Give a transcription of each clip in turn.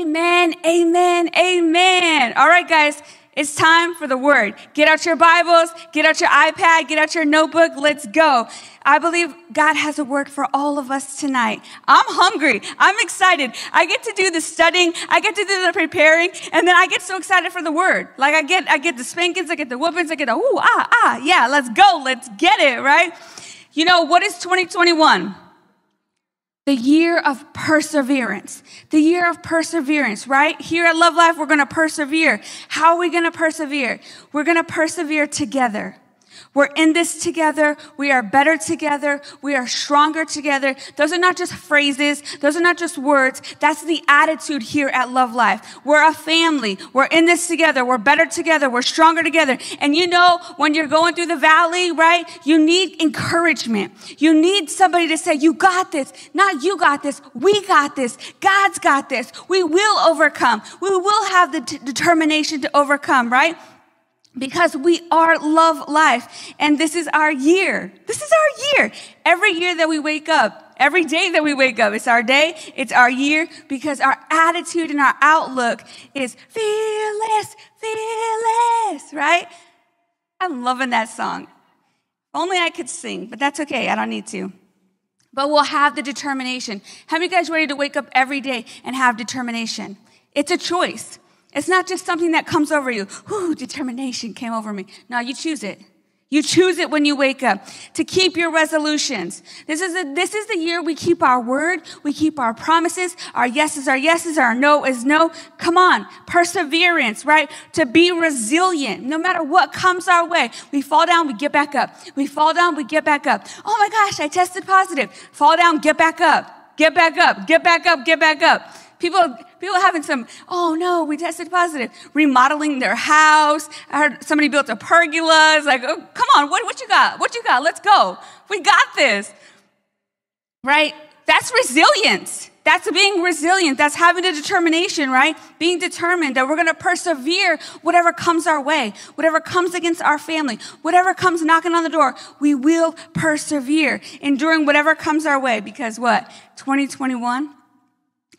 Amen, amen, amen. All right, guys, it's time for the word. Get out your Bibles, get out your iPad, get out your notebook. Let's go. I believe God has a word for all of us tonight. I'm hungry. I'm excited. I get to do the studying. I get to do the preparing. And then I get so excited for the word. Like I get, I get the spankings, I get the whoopings, I get the, ooh, ah, ah. Yeah, let's go. Let's get it, right? You know, what is 2021? The year of perseverance. The year of perseverance, right? Here at Love Life, we're going to persevere. How are we going to persevere? We're going to persevere together. We're in this together. We are better together. We are stronger together. Those are not just phrases. Those are not just words. That's the attitude here at Love Life. We're a family. We're in this together. We're better together. We're stronger together. And you know, when you're going through the valley, right? You need encouragement. You need somebody to say, you got this. Not you got this. We got this. God's got this. We will overcome. We will have the t- determination to overcome, right? Because we are love life and this is our year. This is our year. Every year that we wake up, every day that we wake up, it's our day, it's our year because our attitude and our outlook is fearless, fearless, right? I'm loving that song. Only I could sing, but that's okay. I don't need to. But we'll have the determination. How many guys ready to wake up every day and have determination? It's a choice. It's not just something that comes over you. Whoo, determination came over me. No, you choose it. You choose it when you wake up to keep your resolutions. This is, a, this is the year we keep our word. We keep our promises. Our yeses are yeses. Our no is no. Come on. Perseverance, right? To be resilient. No matter what comes our way. We fall down, we get back up. We fall down, we get back up. Oh my gosh, I tested positive. Fall down, get back up. Get back up. Get back up. Get back up. People, people having some, oh no, we tested positive, remodeling their house. I heard somebody built a pergola. It's like, oh, come on, what, what you got? What you got? Let's go. We got this. Right? That's resilience. That's being resilient. That's having a determination, right? Being determined that we're going to persevere whatever comes our way, whatever comes against our family, whatever comes knocking on the door, we will persevere, enduring whatever comes our way because what? 2021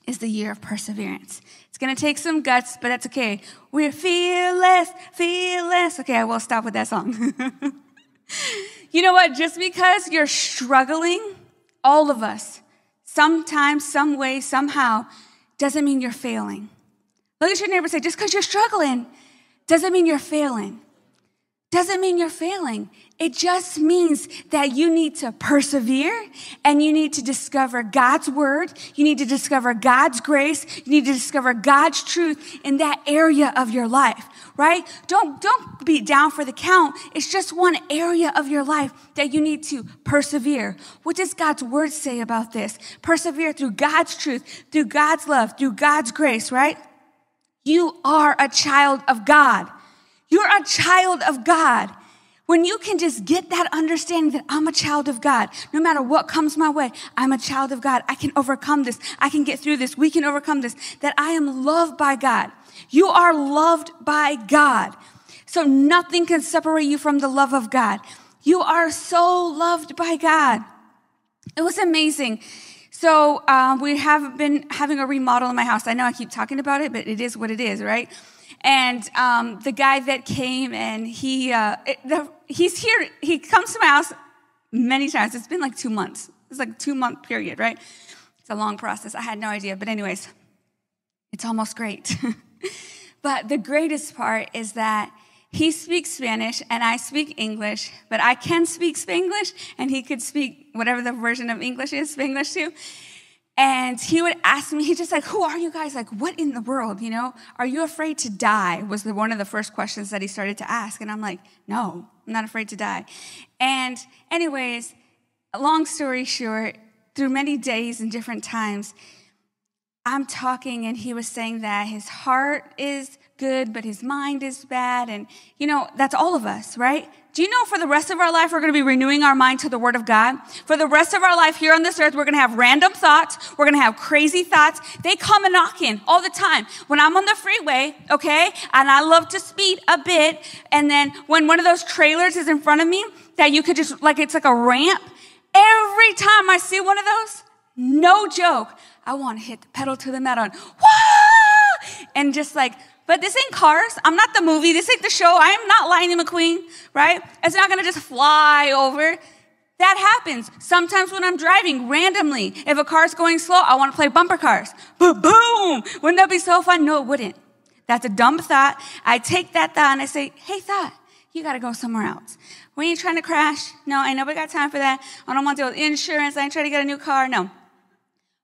is the year of perseverance. It's going to take some guts, but that's okay. We're fearless, fearless. Okay, I will stop with that song. you know what? Just because you're struggling, all of us, sometimes, some way, somehow, doesn't mean you're failing. Look at your neighbor say, just because you're struggling doesn't mean you're failing. Doesn't mean you're failing. It just means that you need to persevere and you need to discover God's word. You need to discover God's grace. You need to discover God's truth in that area of your life, right? Don't, don't be down for the count. It's just one area of your life that you need to persevere. What does God's word say about this? Persevere through God's truth, through God's love, through God's grace, right? You are a child of God. You're a child of God. When you can just get that understanding that I'm a child of God, no matter what comes my way, I'm a child of God. I can overcome this. I can get through this. We can overcome this. That I am loved by God. You are loved by God. So nothing can separate you from the love of God. You are so loved by God. It was amazing. So uh, we have been having a remodel in my house. I know I keep talking about it, but it is what it is, right? And um, the guy that came and he, uh, the, he's here, he comes to my house many times. It's been like two months. It's like a two month period, right? It's a long process. I had no idea. But, anyways, it's almost great. but the greatest part is that he speaks Spanish and I speak English, but I can speak Spanglish and he could speak whatever the version of English is, Spanglish too. And he would ask me, he's just like, who are you guys? Like, what in the world? You know, are you afraid to die? Was the, one of the first questions that he started to ask. And I'm like, no, I'm not afraid to die. And anyways, long story short, through many days and different times, I'm talking and he was saying that his heart is good, but his mind is bad. And, you know, that's all of us, right? Do you know for the rest of our life, we're going to be renewing our mind to the Word of God? For the rest of our life here on this earth, we're going to have random thoughts. We're going to have crazy thoughts. They come and knock in all the time. When I'm on the freeway, okay, and I love to speed a bit, and then when one of those trailers is in front of me, that you could just, like, it's like a ramp, every time I see one of those, no joke, I want to hit the pedal to the metal and! And just like, but this ain't cars. I'm not the movie. This ain't the show. I am not Lightning McQueen, right? It's not gonna just fly over. That happens sometimes when I'm driving randomly. If a car's going slow, I want to play bumper cars. Boom, boom. Wouldn't that be so fun? No, it wouldn't. That's a dumb thought. I take that thought and I say, hey, thought, you got to go somewhere else. When you trying to crash, no, I never got time for that. I don't want to deal with insurance. I ain't trying to get a new car. No.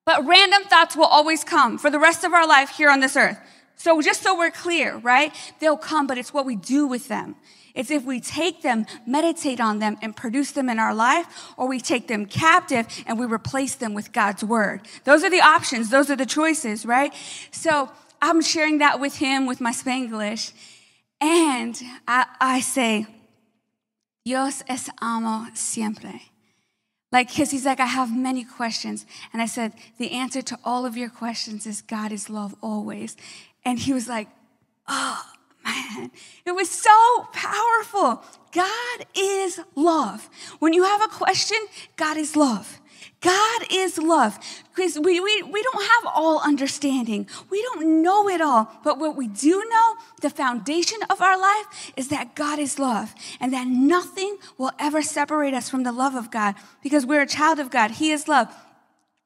But random thoughts will always come for the rest of our life here on this earth. So just so we're clear, right? They'll come, but it's what we do with them. It's if we take them, meditate on them, and produce them in our life, or we take them captive and we replace them with God's word. Those are the options. Those are the choices, right? So I'm sharing that with him with my Spanglish. And I, I say, Dios es amo siempre. Like, because he's like, I have many questions. And I said, the answer to all of your questions is God is love always. And he was like, oh, man, it was so powerful. God is love. When you have a question, God is love. God is love. Because we, we, we don't have all understanding. We don't know it all. But what we do know, the foundation of our life, is that God is love and that nothing will ever separate us from the love of God because we're a child of God. He is love.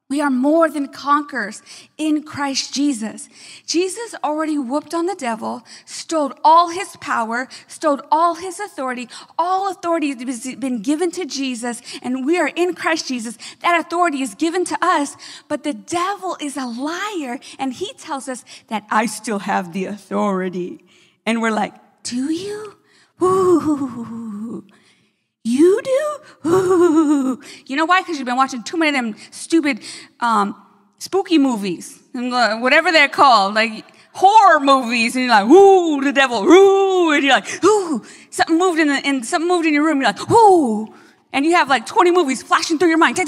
We are more than conquerors in Christ Jesus. Jesus already whooped on the devil, stole all his power, stole all his authority. All authority has been given to Jesus, and we are in Christ Jesus. That authority is given to us, but the devil is a liar, and he tells us that I still have the authority. And we're like, Do you? Ooh. You do? Ooh. You know why? Because you've been watching too many of them stupid um, spooky movies, whatever they're called, like horror movies, and you're like, ooh, the devil, ooh, and you're like, ooh, something moved in, the, in something moved in your room. You're like, ooh, and you have like 20 movies flashing through your mind. Put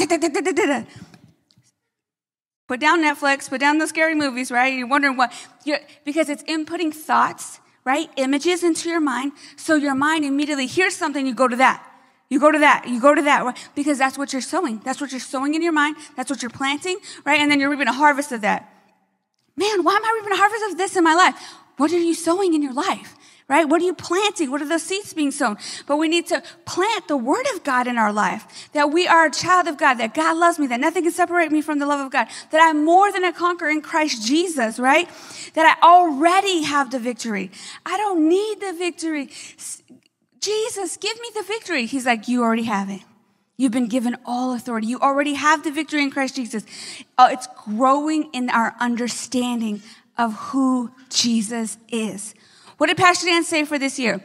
down Netflix, put down the scary movies, right? You're wondering what, you're, because it's inputting thoughts, right? Images into your mind. So your mind immediately hears something, you go to that. You go to that, you go to that, because that's what you're sowing. That's what you're sowing in your mind. That's what you're planting, right? And then you're reaping a harvest of that. Man, why am I reaping a harvest of this in my life? What are you sowing in your life? Right? What are you planting? What are those seeds being sown? But we need to plant the word of God in our life. That we are a child of God, that God loves me, that nothing can separate me from the love of God, that I'm more than a conqueror in Christ Jesus, right? That I already have the victory. I don't need the victory. Jesus, give me the victory. He's like, You already have it. You've been given all authority. You already have the victory in Christ Jesus. Uh, it's growing in our understanding of who Jesus is. What did Pastor Dan say for this year?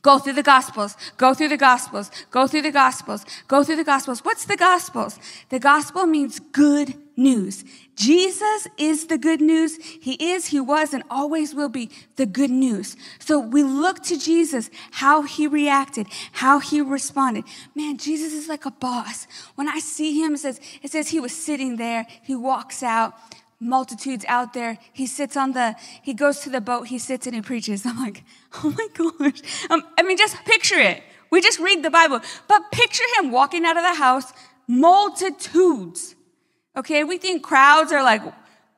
Go through the Gospels, go through the Gospels, go through the Gospels, go through the Gospels. What's the Gospels? The Gospel means good news. Jesus is the good news. He is, He was, and always will be the good news. So we look to Jesus, how He reacted, how He responded. Man, Jesus is like a boss. When I see Him, it says, it says He was sitting there, He walks out multitudes out there. He sits on the, he goes to the boat, he sits and he preaches. I'm like, oh my gosh. Um, I mean, just picture it. We just read the Bible, but picture him walking out of the house, multitudes. Okay, we think crowds are like,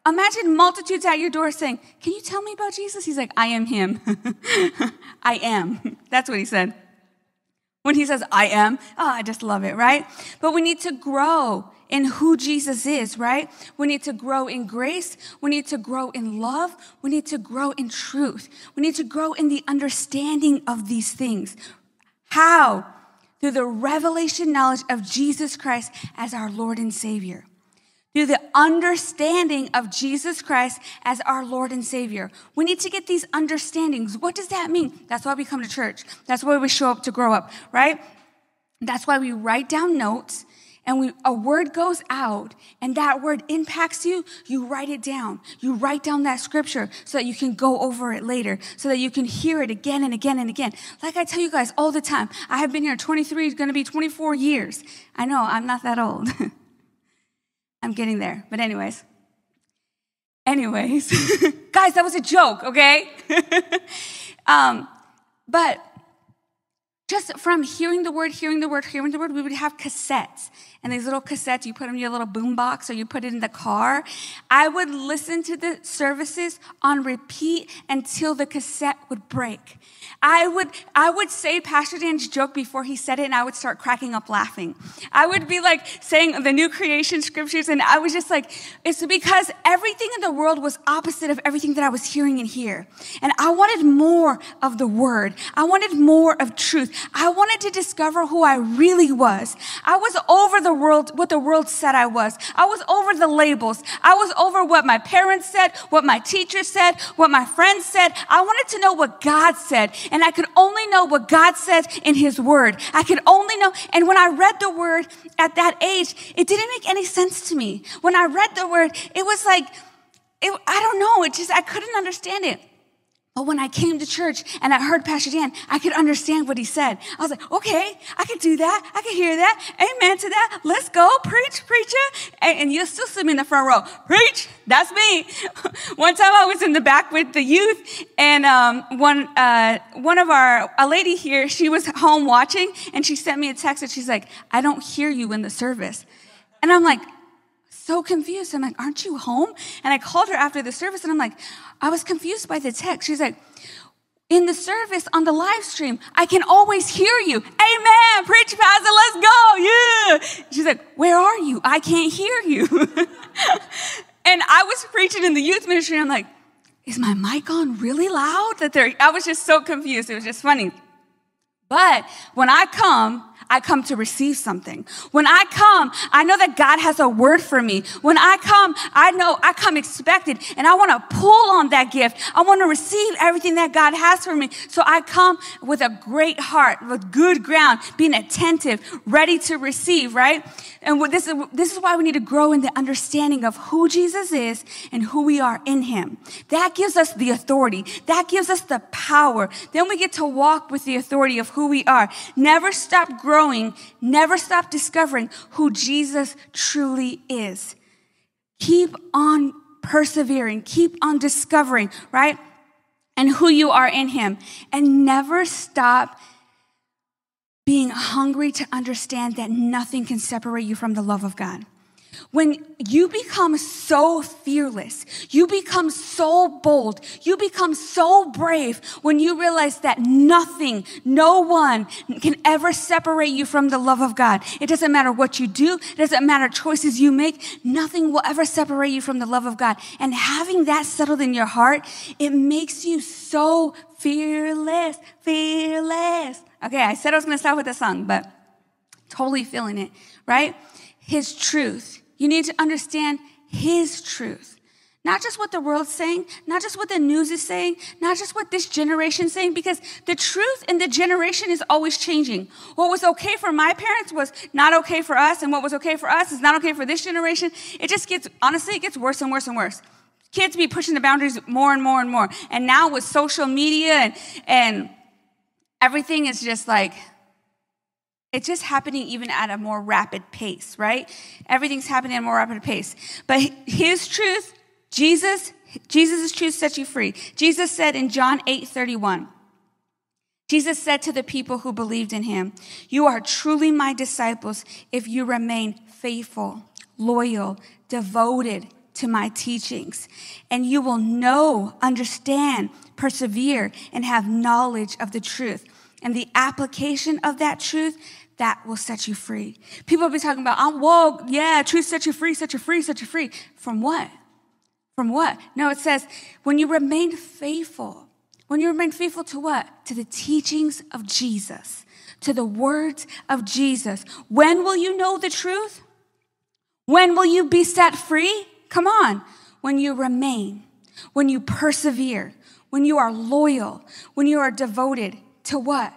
imagine multitudes at your door saying, Can you tell me about Jesus? He's like, I am him. I am. That's what he said. When he says, I am, oh, I just love it, right? But we need to grow in who Jesus is, right? We need to grow in grace. We need to grow in love. We need to grow in truth. We need to grow in the understanding of these things. How? Through the revelation knowledge of Jesus Christ as our Lord and Savior. Through the understanding of Jesus Christ as our Lord and Savior. We need to get these understandings. What does that mean? That's why we come to church. That's why we show up to grow up, right? That's why we write down notes and we, a word goes out and that word impacts you, you write it down. You write down that scripture so that you can go over it later, so that you can hear it again and again and again. Like I tell you guys all the time, I have been here 23, going to be 24 years. I know, I'm not that old. I'm getting there. But, anyways. Anyways, guys, that was a joke, okay? um, but just from hearing the word, hearing the word, hearing the word, we would have cassettes. And these little cassettes, you put them in your little boom box or you put it in the car. I would listen to the services on repeat until the cassette would break. I would, I would say Pastor Dan's joke before he said it and I would start cracking up laughing. I would be like saying the new creation scriptures and I was just like, it's because everything in the world was opposite of everything that I was hearing and here. And I wanted more of the word. I wanted more of truth. I wanted to discover who I really was. I was over the world, what the world said I was. I was over the labels. I was over what my parents said, what my teacher said, what my friends said. I wanted to know what God said. And I could only know what God says in His Word. I could only know. And when I read the Word at that age, it didn't make any sense to me. When I read the Word, it was like, it, I don't know. It just, I couldn't understand it. But when I came to church and I heard Pastor Dan, I could understand what he said. I was like, okay, I can do that. I can hear that. Amen to that. Let's go. Preach, preacher. And, and you'll still me in the front row. Preach. That's me. one time I was in the back with the youth and, um, one, uh, one of our, a lady here, she was home watching and she sent me a text and she's like, I don't hear you in the service. And I'm like, so confused. I'm like, aren't you home? And I called her after the service and I'm like, I was confused by the text. She's like, in the service on the live stream, I can always hear you. Amen. Preach, Pastor. Let's go. Yeah. She's like, where are you? I can't hear you. and I was preaching in the youth ministry. I'm like, is my mic on really loud? That they're, I was just so confused. It was just funny. But when I come, I come to receive something. When I come, I know that God has a word for me. When I come, I know I come expected and I want to pull on that gift. I want to receive everything that God has for me. So I come with a great heart, with good ground, being attentive, ready to receive, right? And this is, this is why we need to grow in the understanding of who Jesus is and who we are in him. That gives us the authority. That gives us the power. Then we get to walk with the authority of who we are. Never stop growing growing, never stop discovering who Jesus truly is. Keep on persevering, keep on discovering, right? And who you are in Him. And never stop being hungry to understand that nothing can separate you from the love of God. When you become so fearless, you become so bold, you become so brave when you realize that nothing, no one can ever separate you from the love of God. It doesn't matter what you do, it doesn't matter choices you make, nothing will ever separate you from the love of God. And having that settled in your heart, it makes you so fearless, fearless. Okay, I said I was going to start with a song, but totally feeling it, right? His truth you need to understand His truth. Not just what the world's saying, not just what the news is saying, not just what this generation's saying, because the truth in the generation is always changing. What was okay for my parents was not okay for us, and what was okay for us is not okay for this generation. It just gets, honestly, it gets worse and worse and worse. Kids be pushing the boundaries more and more and more. And now with social media and, and everything is just like, it's just happening even at a more rapid pace, right? Everything's happening at a more rapid pace. But his truth, Jesus, Jesus' truth sets you free. Jesus said in John 8 31, Jesus said to the people who believed in him, You are truly my disciples if you remain faithful, loyal, devoted to my teachings. And you will know, understand, persevere, and have knowledge of the truth. And the application of that truth that will set you free. People will be talking about, I'm woke. Yeah, truth set you free, set you free, set you free. From what? From what? No, it says, when you remain faithful, when you remain faithful to what? To the teachings of Jesus, to the words of Jesus. When will you know the truth? When will you be set free? Come on. When you remain, when you persevere, when you are loyal, when you are devoted to what?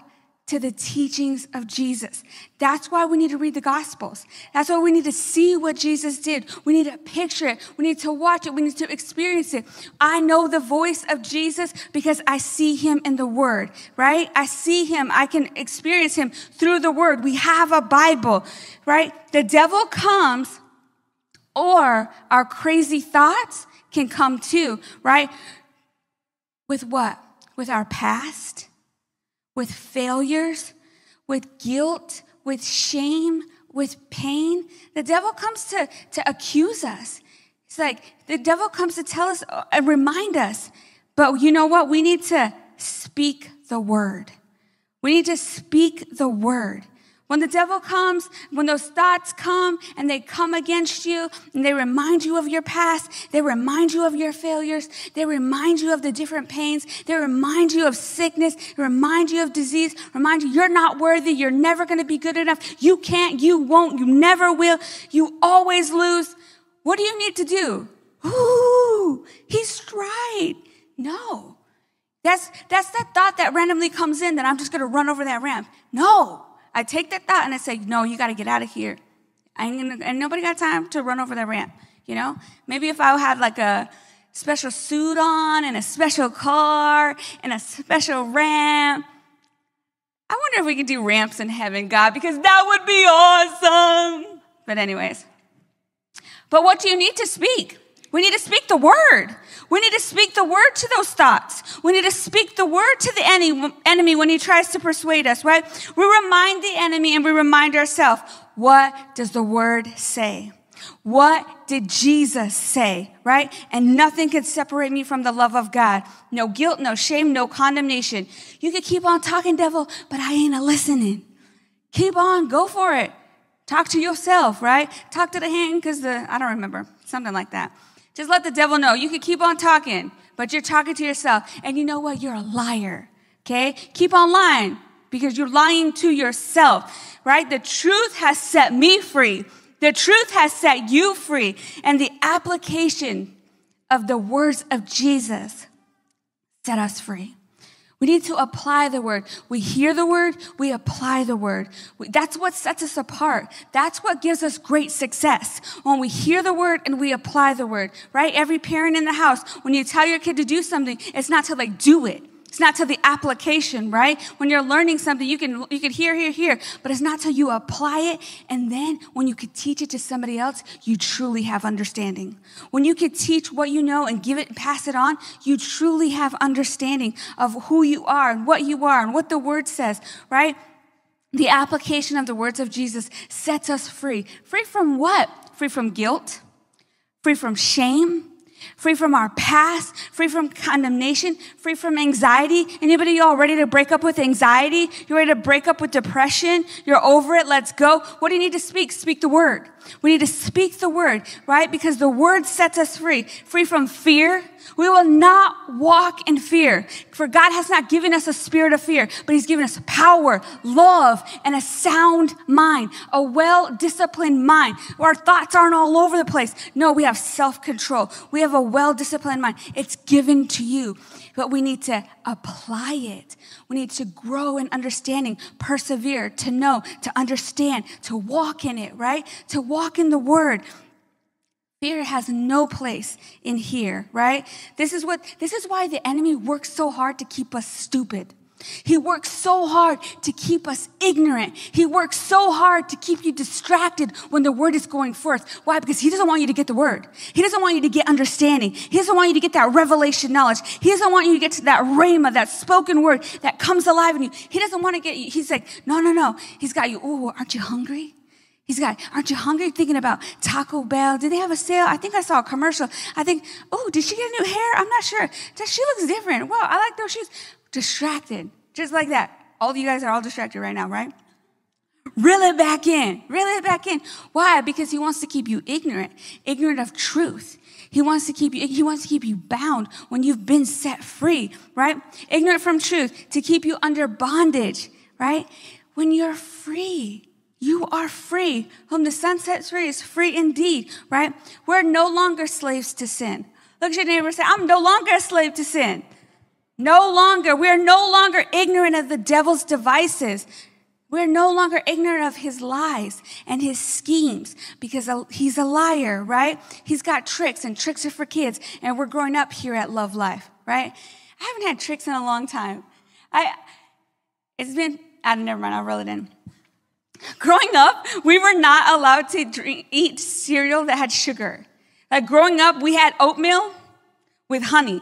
to the teachings of Jesus. That's why we need to read the Gospels. That's why we need to see what Jesus did. We need to picture it. We need to watch it. We need to experience it. I know the voice of Jesus because I see him in the Word, right? I see him. I can experience him through the Word. We have a Bible, right? The devil comes or our crazy thoughts can come too, right? With what? With our past with failures, with guilt, with shame, with pain, the devil comes to, to accuse us. It's like the devil comes to tell us uh, and remind us. But you know what? We need to speak the word. We need to speak the word. When the devil comes, when those thoughts come and they come against you and they remind you of your past, they remind you of your failures, they remind you of the different pains, they remind you of sickness, they remind you of disease, remind you you're not worthy, you're never going to be good enough, you can't, you won't, you never will, you always lose. What do you need to do? Ooh, he's right. No. That's, that's that thought that randomly comes in that I'm just going to run over that ramp. No. I take that thought and I say, no, you got to get out of here. And nobody got time to run over the ramp, you know? Maybe if I had like a special suit on and a special car and a special ramp. I wonder if we could do ramps in heaven, God, because that would be awesome. But anyways. But what do you need to speak? We need to speak the word. We need to speak the word to those thoughts. We need to speak the word to the enemy when he tries to persuade us, right? We remind the enemy and we remind ourselves, what does the word say? What did Jesus say, right? And nothing can separate me from the love of God. No guilt, no shame, no condemnation. You can keep on talking, devil, but I ain't a listening. Keep on, go for it. Talk to yourself, right? Talk to the hand because the, I don't remember, something like that. Just let the devil know. You can keep on talking, but you're talking to yourself. And you know what? You're a liar. Okay? Keep on lying because you're lying to yourself, right? The truth has set me free. The truth has set you free. And the application of the words of Jesus set us free. We need to apply the word. We hear the word, we apply the word. That's what sets us apart. That's what gives us great success. When we hear the word and we apply the word, right? Every parent in the house, when you tell your kid to do something, it's not to like do it. It's not till the application, right? When you're learning something, you can, you can hear, hear, hear, but it's not till you apply it. And then when you could teach it to somebody else, you truly have understanding. When you could teach what you know and give it pass it on, you truly have understanding of who you are and what you are and what the word says, right? The application of the words of Jesus sets us free. Free from what? Free from guilt, free from shame, free from our past, free from condemnation, free from anxiety. Anybody y'all ready to break up with anxiety? You ready to break up with depression? You're over it. Let's go. What do you need to speak? Speak the word. We need to speak the word, right? Because the word sets us free, free from fear. We will not walk in fear. For God has not given us a spirit of fear, but He's given us power, love, and a sound mind, a well disciplined mind. Our thoughts aren't all over the place. No, we have self control. We have a well disciplined mind. It's given to you, but we need to apply it. We need to grow in understanding, persevere, to know, to understand, to walk in it, right? To walk in the word. Fear has no place in here, right? This is what, this is why the enemy works so hard to keep us stupid. He works so hard to keep us ignorant. He works so hard to keep you distracted when the word is going forth. Why? Because he doesn't want you to get the word. He doesn't want you to get understanding. He doesn't want you to get that revelation knowledge. He doesn't want you to get to that rhema, that spoken word that comes alive in you. He doesn't want to get you. He's like, no, no, no. He's got you. Oh, aren't you hungry? He's got, aren't you hungry? Thinking about Taco Bell. Did they have a sale? I think I saw a commercial. I think, oh, did she get a new hair? I'm not sure. She looks different. Wow, I like those shoes distracted, just like that. All of you guys are all distracted right now, right? Reel it back in. Reel it back in. Why? Because he wants to keep you ignorant, ignorant of truth. He wants to keep you, he wants to keep you bound when you've been set free, right? Ignorant from truth, to keep you under bondage, right? When you're free, you are free. Whom the Son sets free is free indeed, right? We're no longer slaves to sin. Look at your neighbor and say, I'm no longer a slave to sin. No longer, we're no longer ignorant of the devil's devices. We're no longer ignorant of his lies and his schemes because he's a liar, right? He's got tricks and tricks are for kids. And we're growing up here at Love Life, right? I haven't had tricks in a long time. I, it's been, I never mind, I'll roll it in. Growing up, we were not allowed to drink, eat cereal that had sugar. Like growing up, we had oatmeal with honey.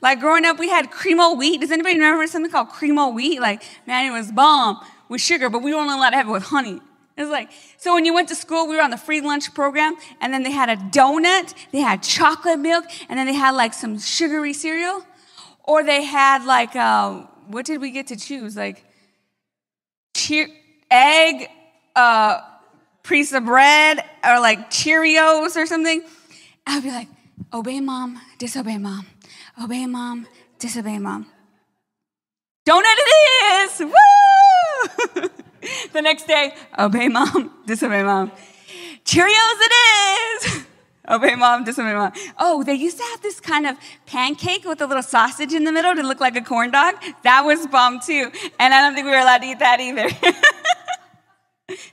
Like growing up, we had cream o' wheat. Does anybody remember something called cream o' wheat? Like, man, it was bomb. with sugar, but we were only allowed to have it with honey. It was like, so when you went to school, we were on the free lunch program, and then they had a donut, they had chocolate milk, and then they had like some sugary cereal. Or they had like, uh, what did we get to choose? Like, cheer, egg, uh, piece of bread, or like Cheerios or something. I'd be like, obey mom, disobey mom, obey mom, disobey mom. Donut it is! Woo! the next day, obey mom, disobey mom. Cheerios it is! Obey mom, disobey mom. Oh, they used to have this kind of pancake with a little sausage in the middle to look like a corn dog. That was bomb too. And I don't think we were allowed to eat that either.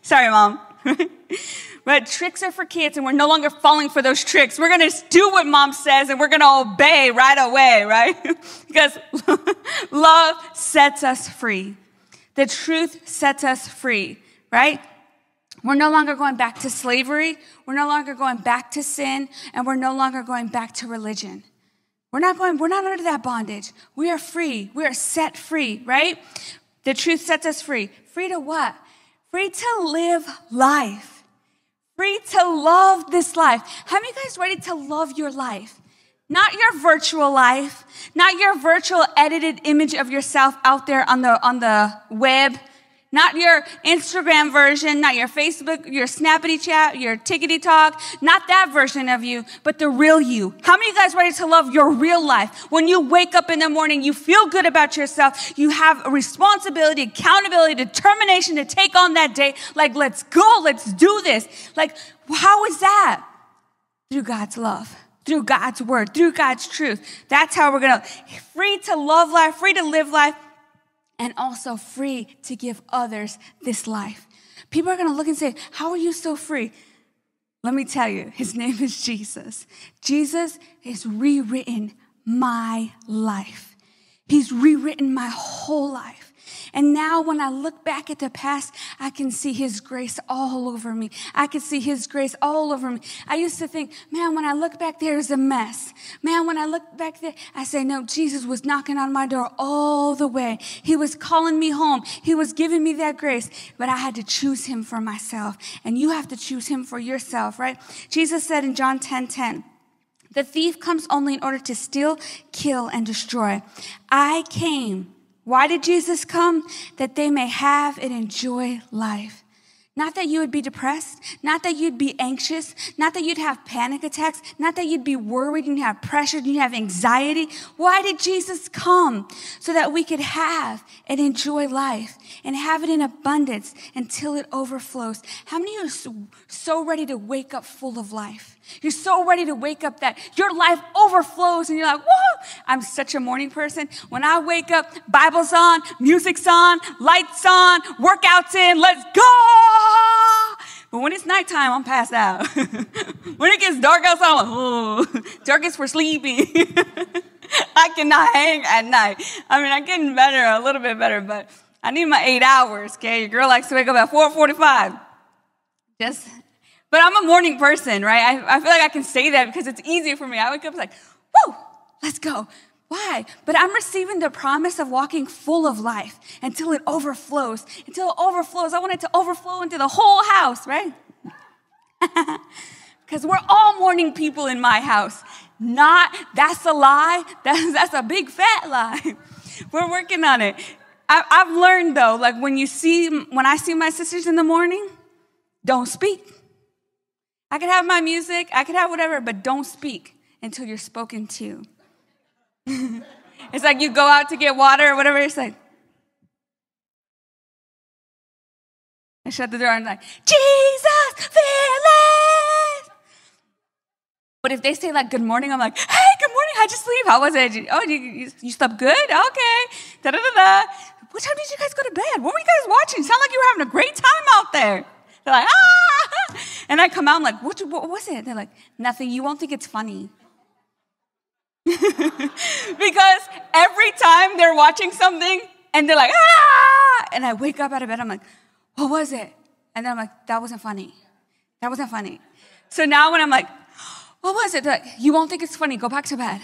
Sorry, mom. But tricks are for kids and we're no longer falling for those tricks. We're going to do what mom says and we're going to obey right away, right? because love sets us free. The truth sets us free, right? We're no longer going back to slavery. We're no longer going back to sin and we're no longer going back to religion. We're not going, we're not under that bondage. We are free. We are set free, right? The truth sets us free. Free to what? Free to live life. Free to love this life. How many guys ready to love your life? Not your virtual life, not your virtual edited image of yourself out there on the, on the web, not your Instagram version, not your Facebook, your snappity chat, your tickety talk, not that version of you, but the real you. How many of you guys ready to love your real life? When you wake up in the morning, you feel good about yourself. You have a responsibility, accountability, determination to take on that day. Like, let's go. Let's do this. Like, how is that? Through God's love through God's word, through God's truth. That's how we're gonna free to love life, free to live life, and also free to give others this life. People are gonna look and say, How are you so free? Let me tell you, his name is Jesus. Jesus has rewritten my life. He's rewritten my whole life. And now when I look back at the past, I can see his grace all over me. I can see his grace all over me. I used to think, man, when I look back there is a mess. Man, when I look back there, I say, no, Jesus was knocking on my door all the way. He was calling me home. He was giving me that grace, but I had to choose him for myself. And you have to choose him for yourself, right? Jesus said in John 10, 10, the thief comes only in order to steal, kill, and destroy. I came why did Jesus come? That they may have and enjoy life. Not that you would be depressed, not that you'd be anxious, not that you'd have panic attacks, not that you'd be worried and have pressure and you have anxiety. Why did Jesus come? So that we could have and enjoy life and have it in abundance until it overflows. How many of you are so ready to wake up full of life? You're so ready to wake up that your life overflows and you're like, whoa, I'm such a morning person. When I wake up, Bible's on, music's on, lights on, workouts in, let's go. But when it's nighttime, I'm passed out. when it gets dark outside, I'm like, oh, darkest for sleeping. I cannot hang at night. I mean, I'm getting better, a little bit better, but I need my eight hours, okay? Your girl likes to wake up at 4.45. Just but I'm a morning person, right? I, I feel like I can say that because it's easier for me. I wake up like, whoa, let's go. Why? But I'm receiving the promise of walking full of life until it overflows. Until it overflows. I want it to overflow into the whole house, right? Because we're all morning people in my house. Not, that's a lie. That's, that's a big fat lie. we're working on it. I, I've learned though, like when you see, when I see my sisters in the morning, don't speak. I could have my music, I could have whatever, but don't speak until you're spoken to. it's like you go out to get water or whatever, it's like, I shut the door and I'm like, Jesus, fearless. But if they say like good morning, I'm like, hey, good morning, how'd you sleep? How was it? Oh, you, you, you slept good? Okay. Da da da da. What time did you guys go to bed? What were you guys watching? Sound like you were having a great time out there. They're like, ah! And I come out, I'm like, what, what was it? They're like, nothing. You won't think it's funny. because every time they're watching something and they're like, ah! And I wake up out of bed, I'm like, what was it? And then I'm like, that wasn't funny. That wasn't funny. So now when I'm like, what was it? They're like, you won't think it's funny. Go back to bed.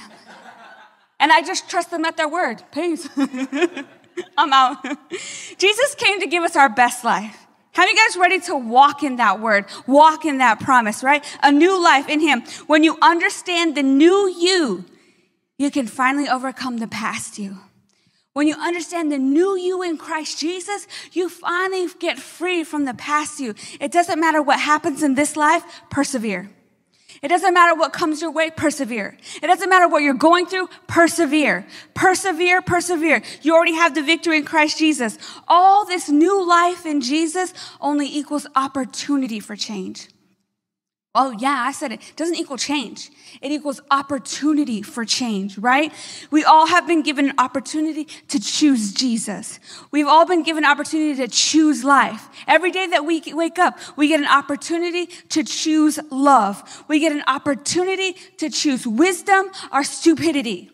And I just trust them at their word. Peace. I'm out. Jesus came to give us our best life. How many guys ready to walk in that word, walk in that promise, right? A new life in Him. When you understand the new you, you can finally overcome the past you. When you understand the new you in Christ Jesus, you finally get free from the past you. It doesn't matter what happens in this life, persevere. It doesn't matter what comes your way, persevere. It doesn't matter what you're going through, persevere. Persevere, persevere. You already have the victory in Christ Jesus. All this new life in Jesus only equals opportunity for change. Oh, yeah, I said it. Doesn't equal change. It equals opportunity for change, right? We all have been given an opportunity to choose Jesus. We've all been given an opportunity to choose life. Every day that we wake up, we get an opportunity to choose love. We get an opportunity to choose wisdom or stupidity.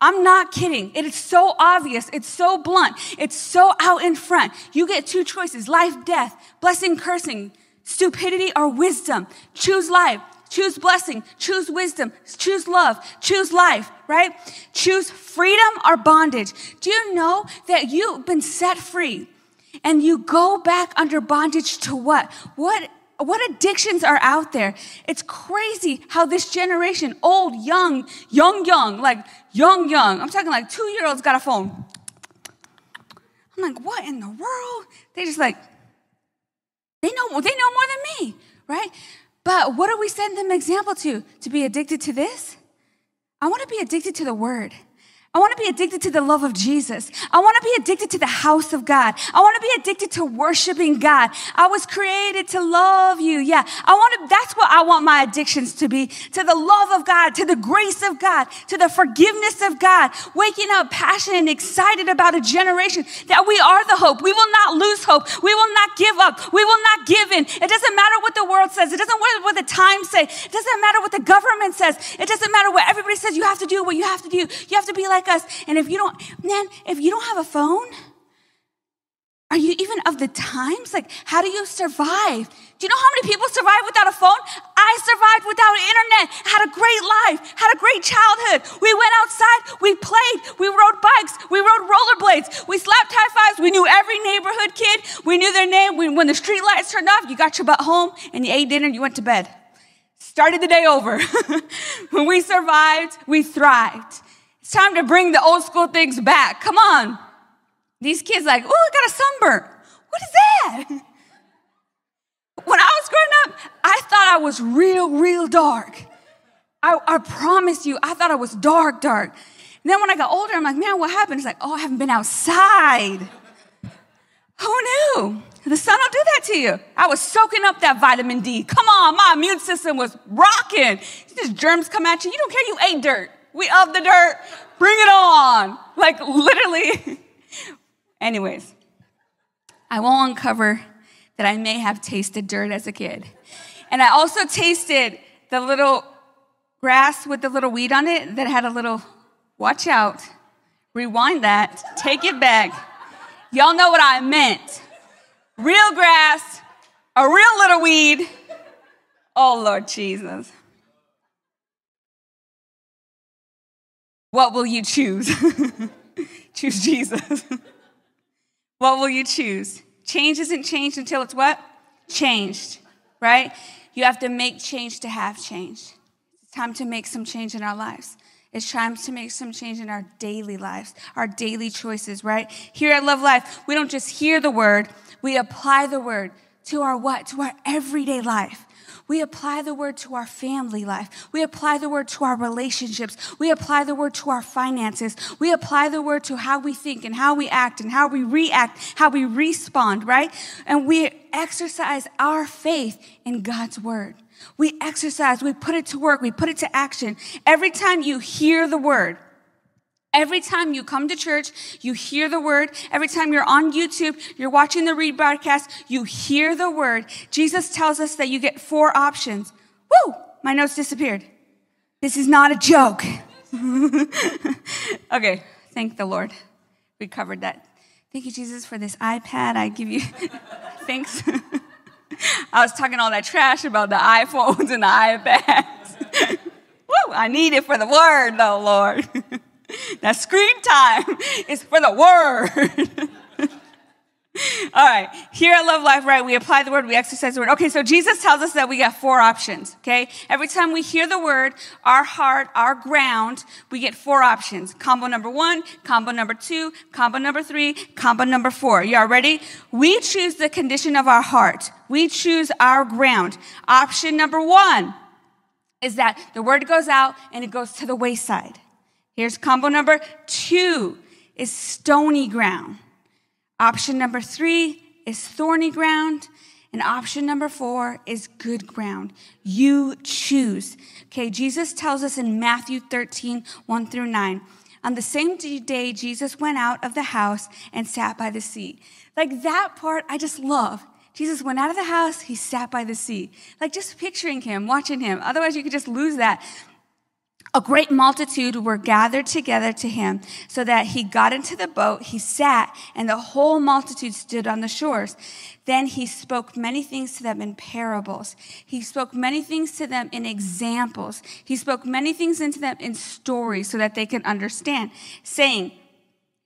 I'm not kidding. It is so obvious. It's so blunt. It's so out in front. You get two choices life, death, blessing, cursing stupidity or wisdom. Choose life. Choose blessing. Choose wisdom. Choose love. Choose life, right? Choose freedom or bondage. Do you know that you've been set free and you go back under bondage to what? What what addictions are out there? It's crazy how this generation, old, young, young, young, like young, young, I'm talking like two year olds got a phone. I'm like, what in the world? They just like, they know, they know more than me, right? But what are we setting them example to? To be addicted to this? I want to be addicted to the word. I want to be addicted to the love of Jesus. I want to be addicted to the house of God. I want to be addicted to worshiping God. I was created to love you. Yeah. I want to, that's what I want my addictions to be. To the love of God, to the grace of God, to the forgiveness of God. Waking up passionate and excited about a generation that we are the hope. We will not lose hope. We will not give up. We will not give in. It doesn't matter what the world says. It doesn't matter what the times say. It doesn't matter what the government says. It doesn't matter what everybody says. You have to do what you have to do. You have to be like like us. And if you don't, man, if you don't have a phone, are you even of the times? Like, how do you survive? Do you know how many people survive without a phone? I survived without internet, had a great life, had a great childhood. We went outside, we played, we rode bikes, we rode rollerblades, we slapped high fives. We knew every neighborhood kid, we knew their name. We, when the street lights turned off, you got your butt home and you ate dinner and you went to bed. Started the day over. when we survived, we thrived. It's time to bring the old school things back. Come on. These kids like, oh, I got a sunburn. What is that? When I was growing up, I thought I was real, real dark. I, I promise you, I thought I was dark, dark. And then when I got older, I'm like, man, what happened? It's like, oh, I haven't been outside. Who knew? The sun will do that to you. I was soaking up that vitamin D. Come on, my immune system was rocking. These germs come at you. You don't care, you ate dirt. We of the dirt. Bring it on. Like literally. Anyways, I won't uncover that I may have tasted dirt as a kid. And I also tasted the little grass with the little weed on it that had a little, watch out, rewind that, take it back. Y'all know what I meant. Real grass, a real little weed. Oh, Lord Jesus. What will you choose? choose Jesus. what will you choose? Change isn't changed until it's what? Changed, right? You have to make change to have change. It's time to make some change in our lives. It's time to make some change in our daily lives, our daily choices, right? Here at Love Life, we don't just hear the word, we apply the word to our what? To our everyday life. We apply the word to our family life. We apply the word to our relationships. We apply the word to our finances. We apply the word to how we think and how we act and how we react, how we respond, right? And we exercise our faith in God's word. We exercise, we put it to work, we put it to action. Every time you hear the word, Every time you come to church, you hear the word. Every time you're on YouTube, you're watching the rebroadcast, you hear the word. Jesus tells us that you get four options. Woo! My notes disappeared. This is not a joke. okay, thank the Lord. We covered that. Thank you, Jesus, for this iPad. I give you thanks. I was talking all that trash about the iPhones and the iPads. Woo! I need it for the word, though, Lord. that screen time is for the word. All right, here at Love Life, right, we apply the word, we exercise the word. Okay, so Jesus tells us that we got four options, okay? Every time we hear the word, our heart, our ground, we get four options. Combo number one, combo number two, combo number three, combo number four. You all ready? We choose the condition of our heart. We choose our ground. Option number one is that the word goes out and it goes to the wayside. Here's combo number two is stony ground. Option number three is thorny ground. And option number four is good ground. You choose. Okay, Jesus tells us in Matthew 13, 1 through 9. On the same day, Jesus went out of the house and sat by the sea. Like that part, I just love. Jesus went out of the house, he sat by the sea. Like just picturing him, watching him. Otherwise, you could just lose that a great multitude were gathered together to him so that he got into the boat, he sat, and the whole multitude stood on the shores. Then he spoke many things to them in parables. He spoke many things to them in examples. He spoke many things into them in stories so that they could understand, saying,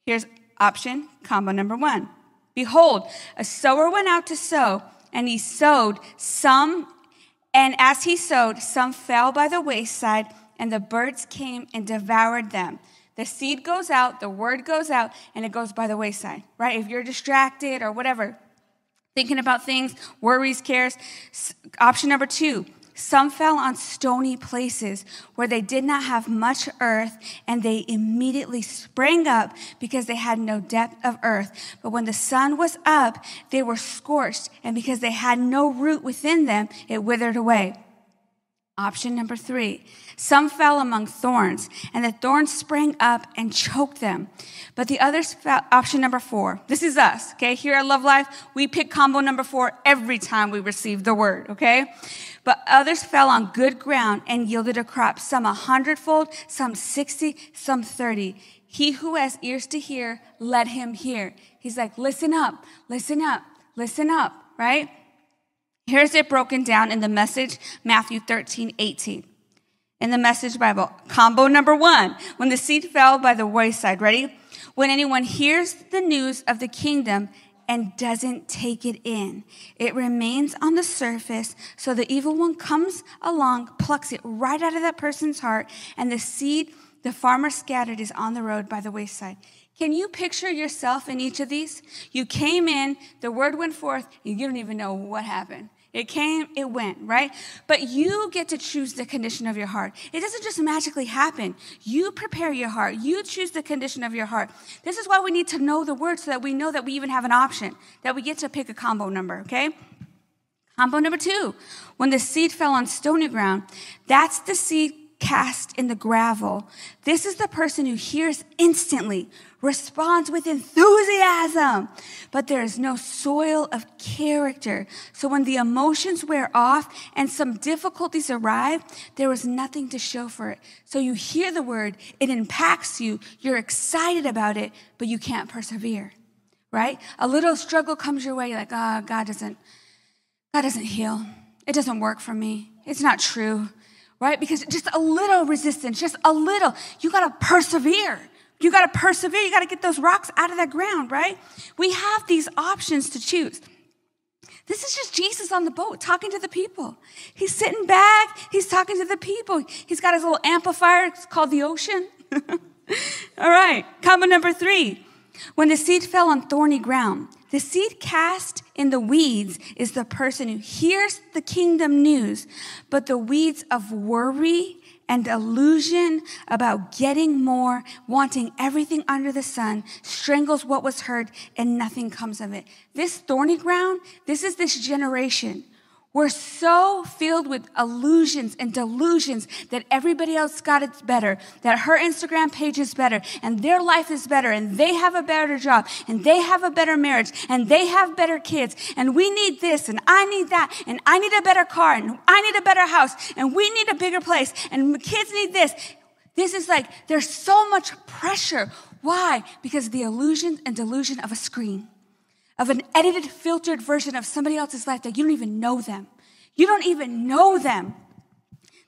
Here's option combo number one. Behold, a sower went out to sow, and he sowed some, and as he sowed, some fell by the wayside and the birds came and devoured them. The seed goes out, the word goes out, and it goes by the wayside, right? If you're distracted or whatever, thinking about things, worries, cares. Option number two, some fell on stony places where they did not have much earth, and they immediately sprang up because they had no depth of earth. But when the sun was up, they were scorched, and because they had no root within them, it withered away. Option number three some fell among thorns, and the thorns sprang up and choked them. But the others fell, option number four. This is us, okay? Here at Love Life, we pick combo number four every time we receive the word, okay? But others fell on good ground and yielded a crop, some a hundredfold, some 60, some 30. He who has ears to hear, let him hear. He's like, listen up, listen up, listen up, right? Here's it broken down in the message, Matthew 13, 18. In the message Bible, combo number one, when the seed fell by the wayside, ready? When anyone hears the news of the kingdom and doesn't take it in, it remains on the surface. So the evil one comes along, plucks it right out of that person's heart, and the seed the farmer scattered is on the road by the wayside. Can you picture yourself in each of these? You came in, the word went forth, and you don't even know what happened. It came, it went, right? But you get to choose the condition of your heart. It doesn't just magically happen. You prepare your heart. You choose the condition of your heart. This is why we need to know the word so that we know that we even have an option, that we get to pick a combo number, okay? Combo number two, when the seed fell on stony ground, that's the seed cast in the gravel. This is the person who hears instantly, responds with enthusiasm, but there is no soil of character. So when the emotions wear off and some difficulties arrive, there is nothing to show for it. So you hear the word, it impacts you, you're excited about it, but you can't persevere, right? A little struggle comes your way, you're like, oh, God doesn't, God doesn't heal. It doesn't work for me. It's not true right? Because just a little resistance, just a little, you got to persevere. You got to persevere. You got to get those rocks out of that ground, right? We have these options to choose. This is just Jesus on the boat talking to the people. He's sitting back, he's talking to the people. He's got his little amplifier, it's called the ocean. All right, comment number three. When the seed fell on thorny ground, the seed cast in the weeds is the person who hears the kingdom news, but the weeds of worry and illusion about getting more, wanting everything under the sun, strangles what was heard and nothing comes of it. This thorny ground, this is this generation we're so filled with illusions and delusions that everybody else got it better, that her Instagram page is better, and their life is better, and they have a better job, and they have a better marriage, and they have better kids, and we need this, and I need that, and I need a better car, and I need a better house, and we need a bigger place, and kids need this. This is like, there's so much pressure. Why? Because of the illusion and delusion of a screen of an edited, filtered version of somebody else's life that you don't even know them. You don't even know them.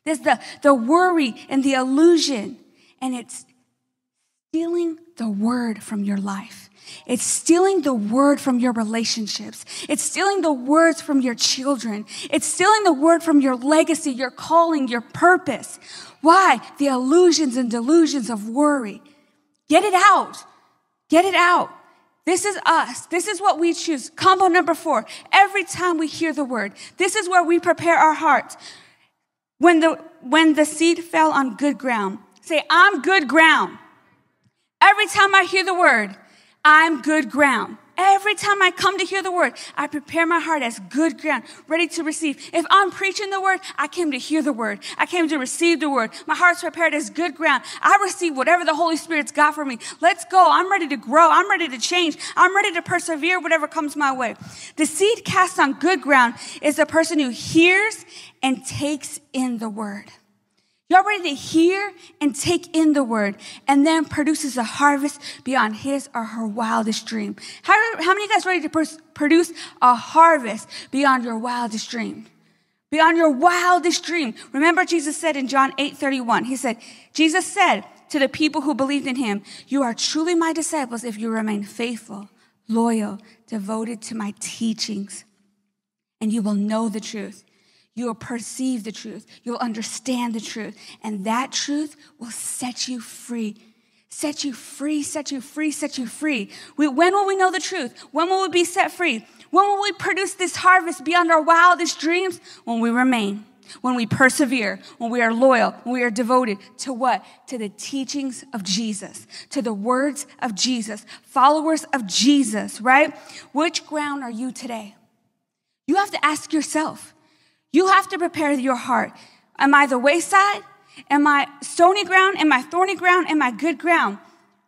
There's the, the worry and the illusion, and it's stealing the word from your life. It's stealing the word from your relationships. It's stealing the words from your children. It's stealing the word from your legacy, your calling, your purpose. Why? The illusions and delusions of worry. Get it out. Get it out. This is us. This is what we choose. Combo number four. Every time we hear the word, this is where we prepare our hearts. When the, when the seed fell on good ground, say, I'm good ground. Every time I hear the word, I'm good ground. Every time I come to hear the word, I prepare my heart as good ground, ready to receive. If I'm preaching the word, I came to hear the word. I came to receive the word. My heart's prepared as good ground. I receive whatever the Holy Spirit's got for me. Let's go. I'm ready to grow. I'm ready to change. I'm ready to persevere whatever comes my way. The seed cast on good ground is the person who hears and takes in the word. You're ready to hear and take in the word and then produces a harvest beyond his or her wildest dream. How, how many of you guys ready to pr- produce a harvest beyond your wildest dream? Beyond your wildest dream. Remember Jesus said in John 8 31, he said, Jesus said to the people who believed in him, you are truly my disciples if you remain faithful, loyal, devoted to my teachings, and you will know the truth You'll perceive the truth. You'll understand the truth. And that truth will set you free. Set you free, set you free, set you free. We, when will we know the truth? When will we be set free? When will we produce this harvest beyond our wildest dreams? When we remain, when we persevere, when we are loyal, when we are devoted to what? To the teachings of Jesus, to the words of Jesus, followers of Jesus, right? Which ground are you today? You have to ask yourself, you have to prepare your heart. Am I the wayside? Am I stony ground? Am I thorny ground? Am I good ground?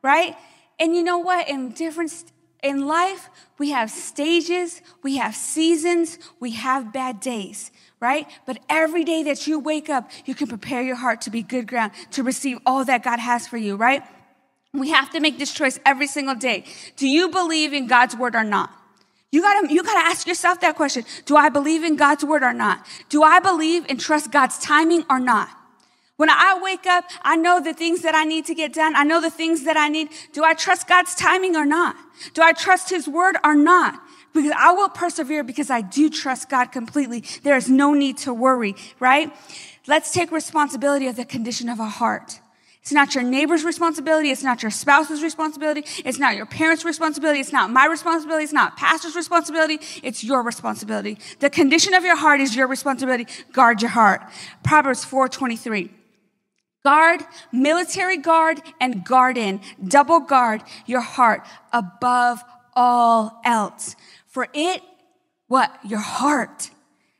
Right? And you know what? In different in life, we have stages, we have seasons, we have bad days, right? But every day that you wake up, you can prepare your heart to be good ground, to receive all that God has for you, right? We have to make this choice every single day. Do you believe in God's word or not? You gotta, you gotta ask yourself that question. Do I believe in God's word or not? Do I believe and trust God's timing or not? When I wake up, I know the things that I need to get done. I know the things that I need. Do I trust God's timing or not? Do I trust his word or not? Because I will persevere because I do trust God completely. There is no need to worry, right? Let's take responsibility of the condition of our heart. It's not your neighbor's responsibility. It's not your spouse's responsibility. It's not your parents' responsibility. It's not my responsibility. It's not pastor's responsibility. It's your responsibility. The condition of your heart is your responsibility. Guard your heart. Proverbs 423. Guard, military guard, and garden. Double guard your heart above all else. For it, what? Your heart,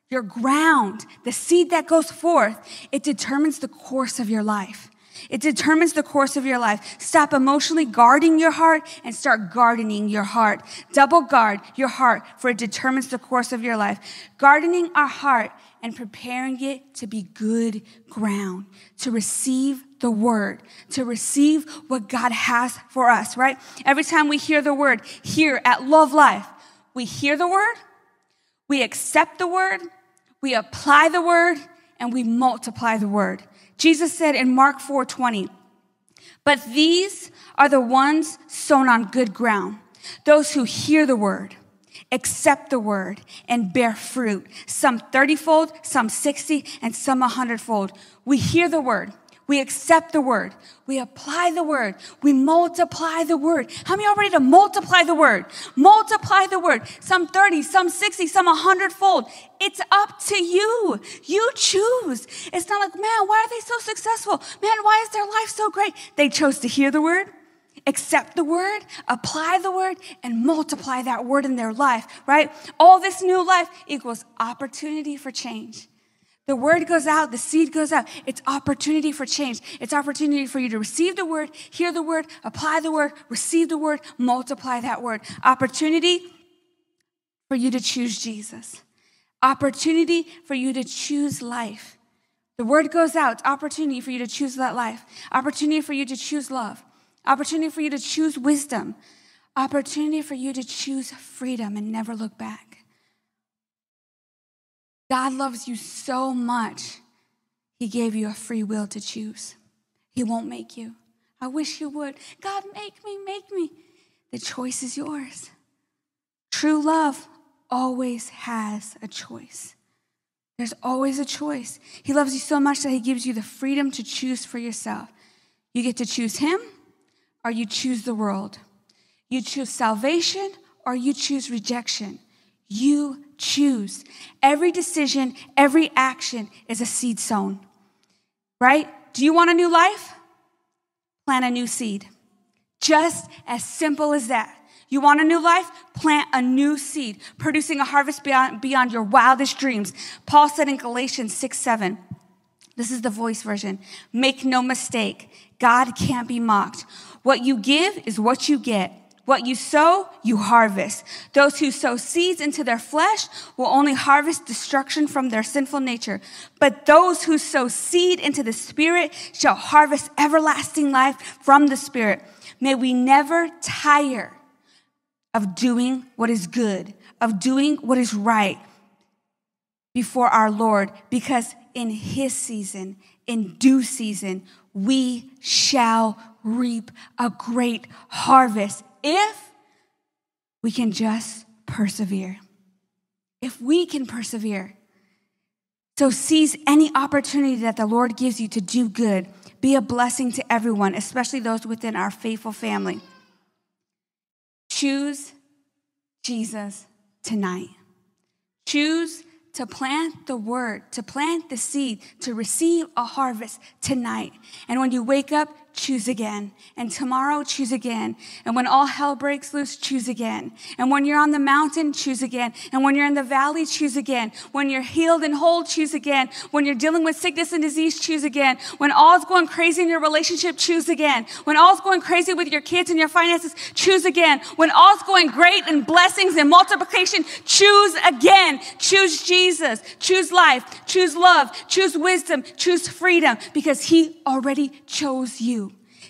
your ground, the seed that goes forth, it determines the course of your life. It determines the course of your life. Stop emotionally guarding your heart and start gardening your heart. Double guard your heart for it determines the course of your life. Gardening our heart and preparing it to be good ground, to receive the word, to receive what God has for us, right? Every time we hear the word here at Love Life, we hear the word, we accept the word, we apply the word, and we multiply the word. Jesus said in Mark 4:20, "But these are the ones sown on good ground, those who hear the word, accept the word, and bear fruit, some 30-fold, some 60, and some 100-fold." We hear the word, we accept the word. We apply the word. We multiply the word. How many are ready to multiply the word? Multiply the word. Some 30, some 60, some 100 fold. It's up to you. You choose. It's not like, man, why are they so successful? Man, why is their life so great? They chose to hear the word, accept the word, apply the word, and multiply that word in their life, right? All this new life equals opportunity for change. The word goes out, the seed goes out. It's opportunity for change. It's opportunity for you to receive the word, hear the word, apply the word, receive the word, multiply that word. Opportunity for you to choose Jesus. Opportunity for you to choose life. The word goes out. Opportunity for you to choose that life. Opportunity for you to choose love. Opportunity for you to choose wisdom. Opportunity for you to choose freedom and never look back. God loves you so much, He gave you a free will to choose. He won't make you. I wish you would. God, make me, make me. The choice is yours. True love always has a choice. There's always a choice. He loves you so much that he gives you the freedom to choose for yourself. You get to choose him or you choose the world. You choose salvation or you choose rejection. You choose. Every decision, every action is a seed sown. Right? Do you want a new life? Plant a new seed. Just as simple as that. You want a new life? Plant a new seed, producing a harvest beyond, beyond your wildest dreams. Paul said in Galatians 6 7, this is the voice version. Make no mistake, God can't be mocked. What you give is what you get. What you sow, you harvest. Those who sow seeds into their flesh will only harvest destruction from their sinful nature. But those who sow seed into the Spirit shall harvest everlasting life from the Spirit. May we never tire of doing what is good, of doing what is right before our Lord, because in His season, in due season, we shall reap a great harvest if we can just persevere. If we can persevere. So seize any opportunity that the Lord gives you to do good. Be a blessing to everyone, especially those within our faithful family. Choose Jesus tonight. Choose to plant the word, to plant the seed, to receive a harvest tonight. And when you wake up, choose again. And tomorrow, choose again. And when all hell breaks loose, choose again. And when you're on the mountain, choose again. And when you're in the valley, choose again. When you're healed and whole, choose again. When you're dealing with sickness and disease, choose again. When all's going crazy in your relationship, choose again. When all's going crazy with your kids and your finances, choose again. When all's going great in blessings and multiplication, choose again. Choose Jesus. Choose life. Choose love. Choose wisdom. Choose freedom because he already chose you.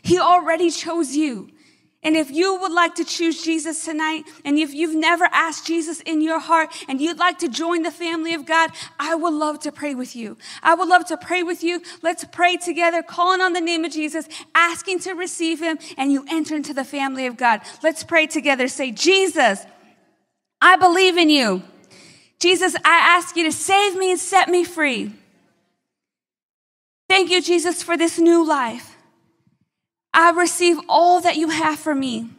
He already chose you. And if you would like to choose Jesus tonight, and if you've never asked Jesus in your heart and you'd like to join the family of God, I would love to pray with you. I would love to pray with you. Let's pray together, calling on the name of Jesus, asking to receive him, and you enter into the family of God. Let's pray together. Say, Jesus, I believe in you. Jesus, I ask you to save me and set me free. Thank you, Jesus, for this new life. I receive all that you have for me,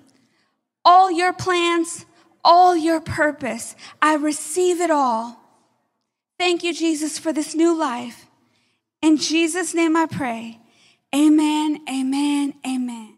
all your plans, all your purpose. I receive it all. Thank you, Jesus, for this new life. In Jesus' name I pray. Amen, amen, amen.